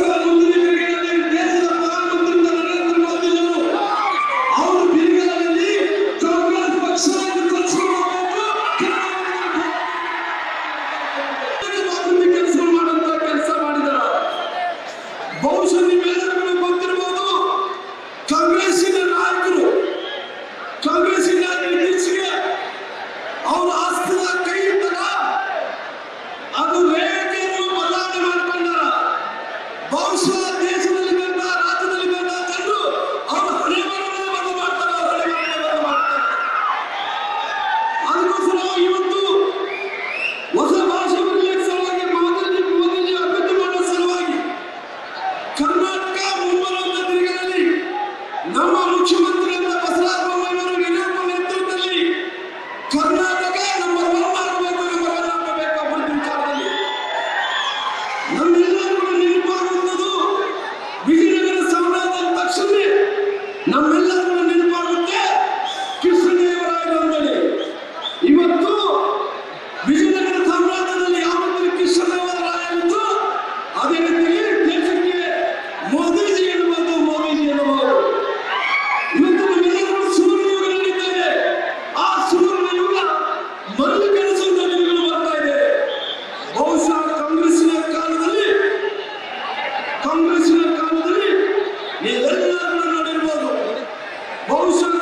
Başkan Mutlu Bilirge 늘 ভবিষ্যৎ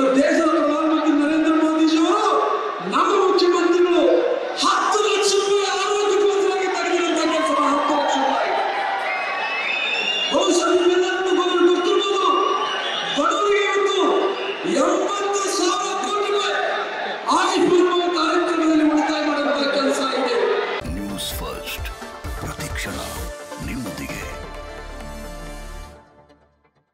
there's